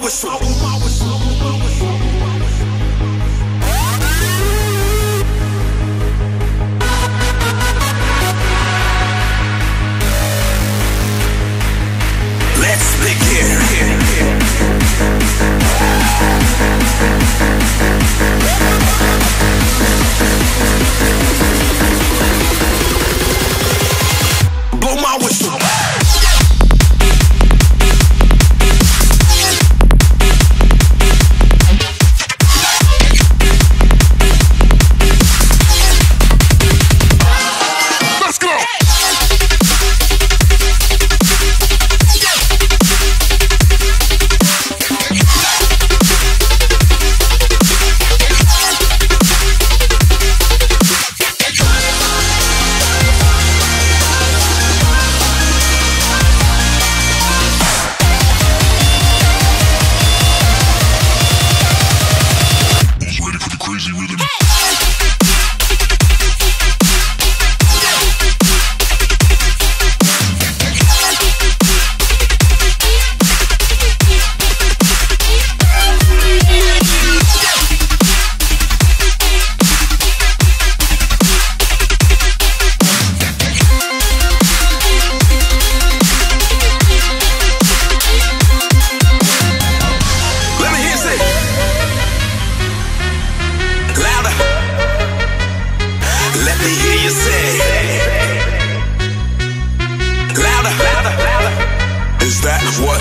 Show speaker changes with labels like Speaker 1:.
Speaker 1: whistle. to hear you say. Louder. Is that what